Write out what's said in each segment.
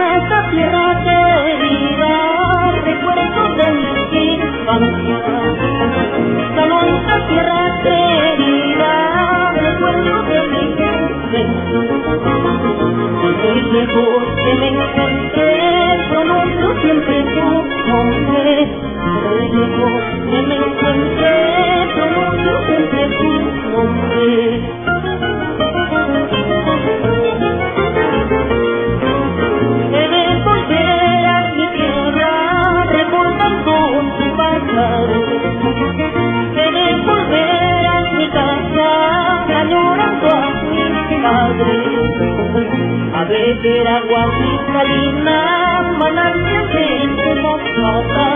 en esta tierra querida, recuerdo de mi infancia. Esta tierra beber agua cristalina, manantial de mojada.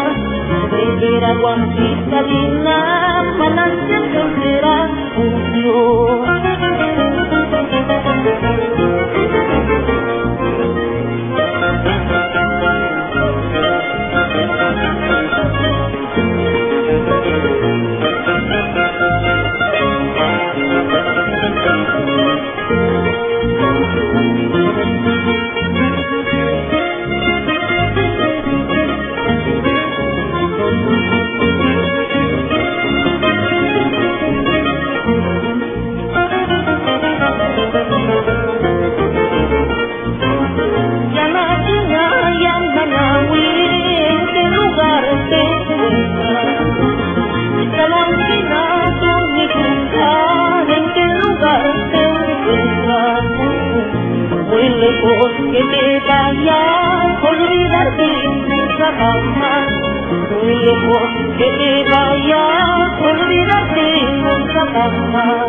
Beber agua cristalina, manantial de será locos que me vayan a olvidarte nunca jamás. Soy loco me vayan a olvidarte nunca jamás.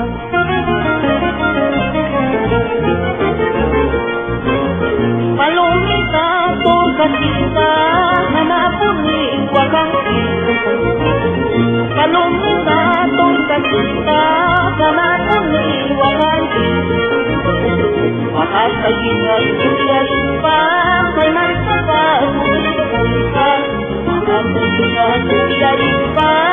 Bye.